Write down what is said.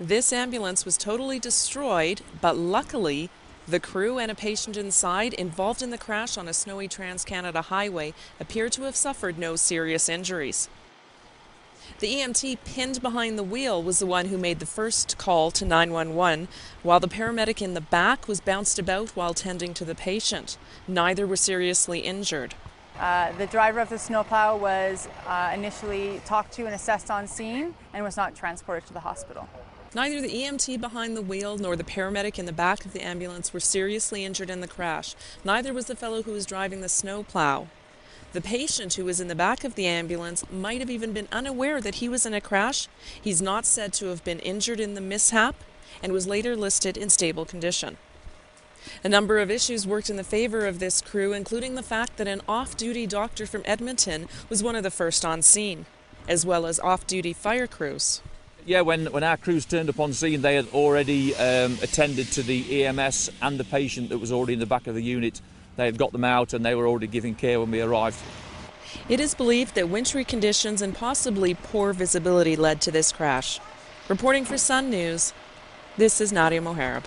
This ambulance was totally destroyed, but luckily, the crew and a patient inside involved in the crash on a snowy Trans Canada highway appear to have suffered no serious injuries. The EMT pinned behind the wheel was the one who made the first call to 911, while the paramedic in the back was bounced about while tending to the patient. Neither were seriously injured. Uh, the driver of the snowplow was uh, initially talked to and assessed on scene and was not transported to the hospital. Neither the EMT behind the wheel nor the paramedic in the back of the ambulance were seriously injured in the crash. Neither was the fellow who was driving the snowplow. The patient who was in the back of the ambulance might have even been unaware that he was in a crash. He's not said to have been injured in the mishap and was later listed in stable condition. A number of issues worked in the favor of this crew, including the fact that an off duty doctor from Edmonton was one of the first on scene, as well as off duty fire crews. Yeah, when, when our crews turned up on scene, they had already um, attended to the EMS and the patient that was already in the back of the unit they had got them out and they were already giving care when we arrived. It is believed that wintry conditions and possibly poor visibility led to this crash. Reporting for Sun News, this is Nadia Moharib.